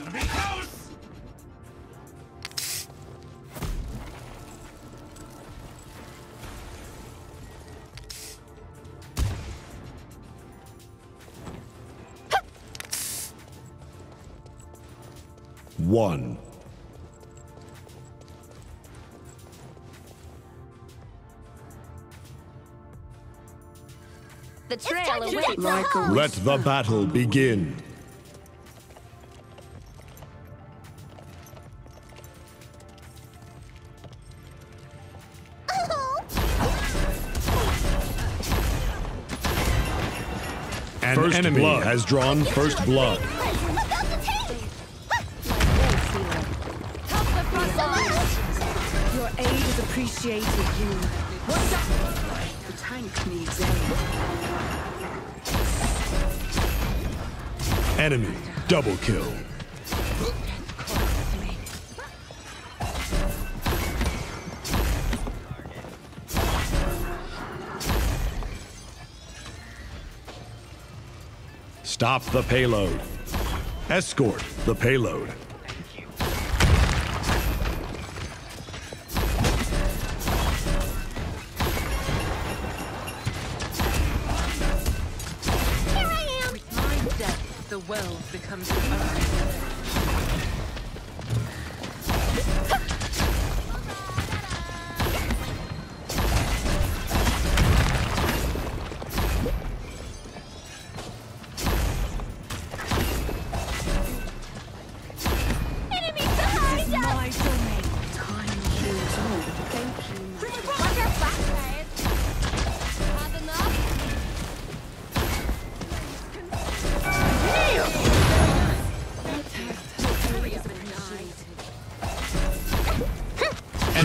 Gonna be close! One. The trail awaits. Like Let the battle begin. An First enemy blood. has drawn first blood. Help the front line. Your aid is appreciated, you. What's up? The tank needs aid. Enemy double kill. Stop the payload. Escort the payload. With my death, the world becomes your own.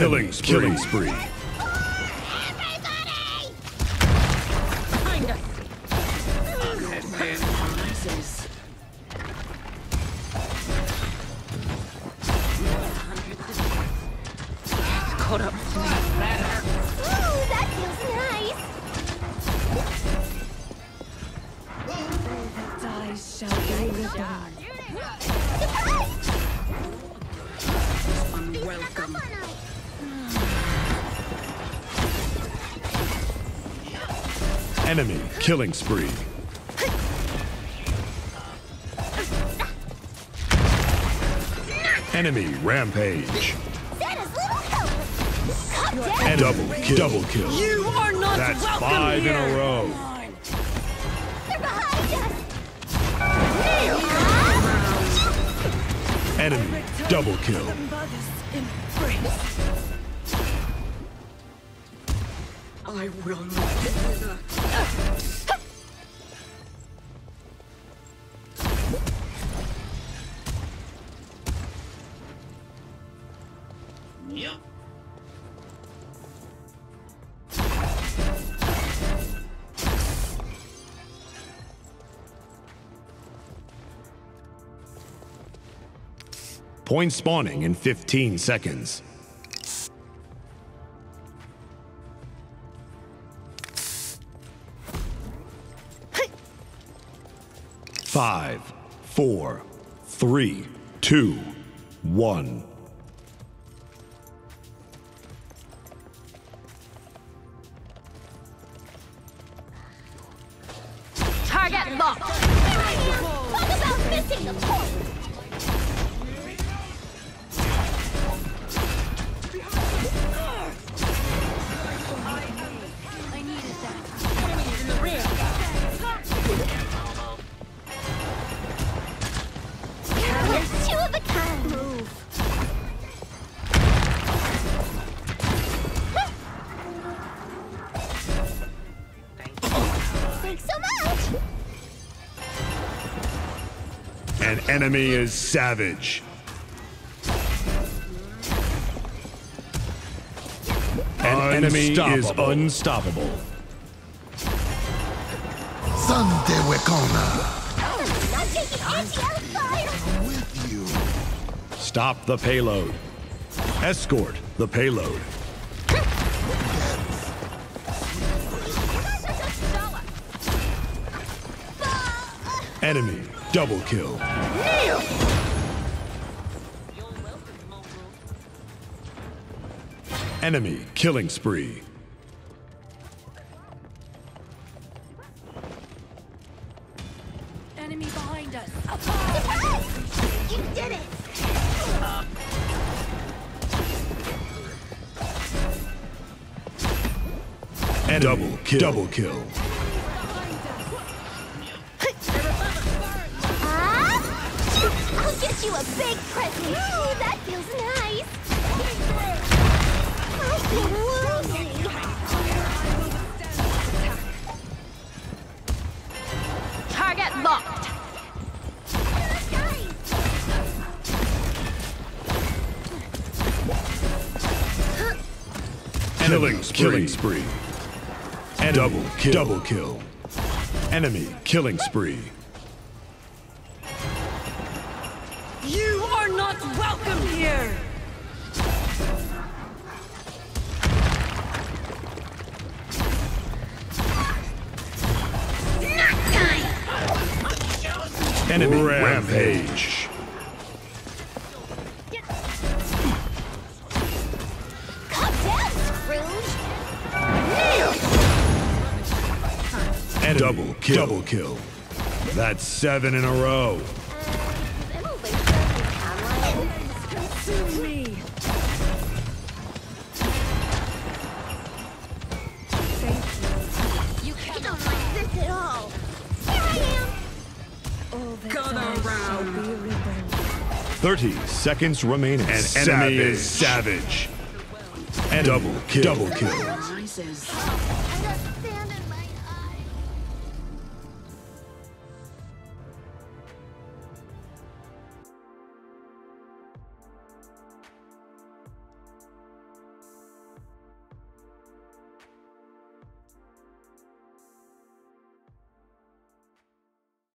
Killing spree. Killing spree. Behind us. Enemy killing spree. Enemy rampage. Santa's little helper. Come down. And double kill. Double kill. You are not That's welcome five in a row. They're behind us. Enemy double kill. Mother's embrace. I will not wither. Yep. Point spawning in 15 seconds. Five, four, three, two, one. Target locked. Talk about missing the. enemy is savage. An enemy is unstoppable. Son Wekona. Stop the payload. Escort the payload. Enemy double kill. Enemy killing spree. Enemy behind us. You did it! And double kill. Double kill. Big present. Ooh, that feels nice. I feel woozy. Target locked. Killing spree. Killing spree. And double kill. Double kill. Enemy killing spree. Not welcome here. Enemy rampage. Calm down, Scrooge. And double kill. Double kill. That's seven in a row. 30 seconds remaining. An enemy is savage. And double kill. Double kill.